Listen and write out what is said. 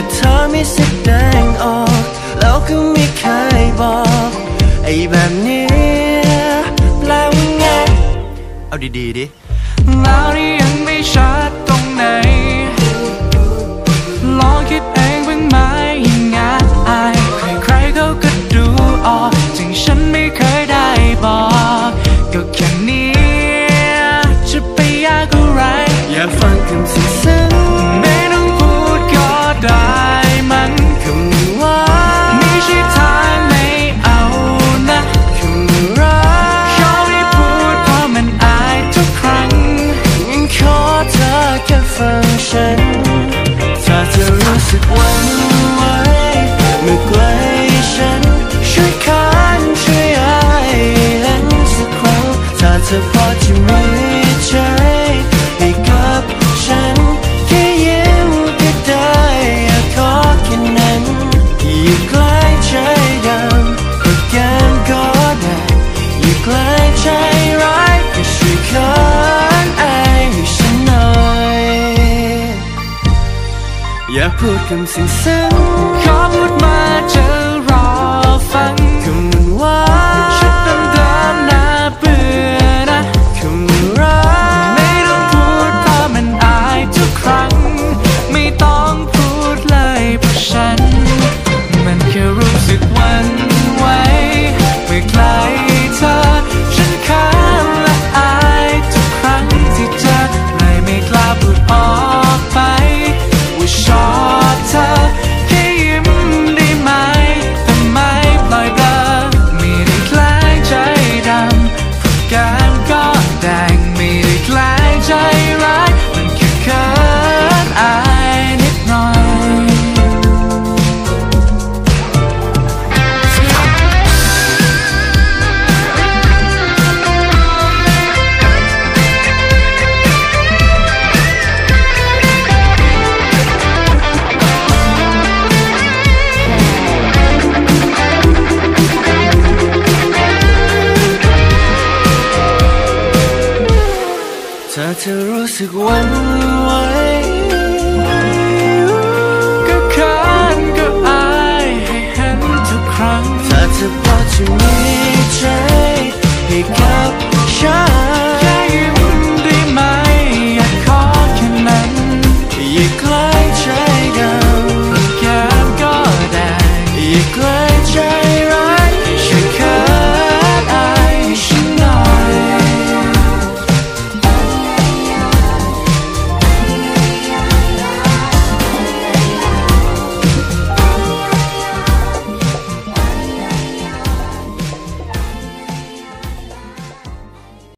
แต่เธอไม่แสดงออก แล้วก็ไม่เคยบอก ไอ้แบบนี้แปลว่าไง เอาดีๆดิ แล้วนี่ยังไม่ชั ฉัน ถ้าเธอรู้สึกหวันไหวเมื่อใกล้ฉัน ช่วยคันช่วยอายเห็นสักครั้ง ถ้าเธอพอจะมีใจให้กับฉัน แค่ยิ้มก็ได้อยากขอแค่นั้นอยู่ใกล้ใจดำก็แก้มก็ได้อยู่ใกล้ใจร้าย อย่าพูดคำซึ้งซึ้งขอพูดมาเจอ เธอจะรู้สึกหวั่นไหว